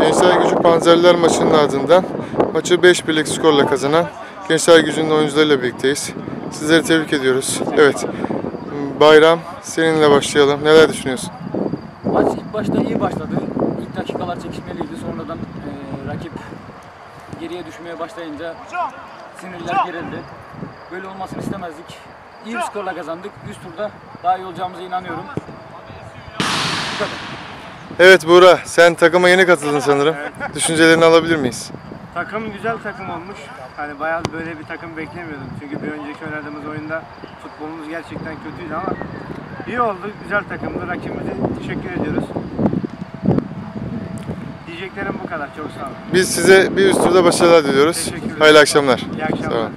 Gençler Gücü Panzerler maçının ardından maçı 5 birlik skorla kazanan Gençler Gücü'nün oyuncularıyla birlikteyiz. Sizleri tebrik ediyoruz. Evet, Bayram seninle başlayalım. Neler düşünüyorsun? Maç ilk başta iyi başladı. İlk dakikalar çekişmeliydi. Sonradan eee, rakip geriye düşmeye başlayınca sinirler gerildi. Böyle olmasını istemezdik. İyi bir skorla kazandık. Üst turda daha iyi olacağımıza inanıyorum. Bu kadar. Evet Buğra, sen takıma yeni katıldın sanırım. Düşüncelerini alabilir miyiz? Takım güzel takım olmuş. Hani bayağı böyle bir takım beklemiyordum. Çünkü bir önceki oynadığımız oyunda futbolumuz gerçekten kötüydü ama iyi oldu. Güzel takımdı. Rakibimize teşekkür ediyoruz. Diyeceklerim bu kadar. Çok sağ olun. Biz size bir üst turda başarılar diliyoruz. Teşekkür ederim. Hayırlı akşamlar. İyi akşamlar.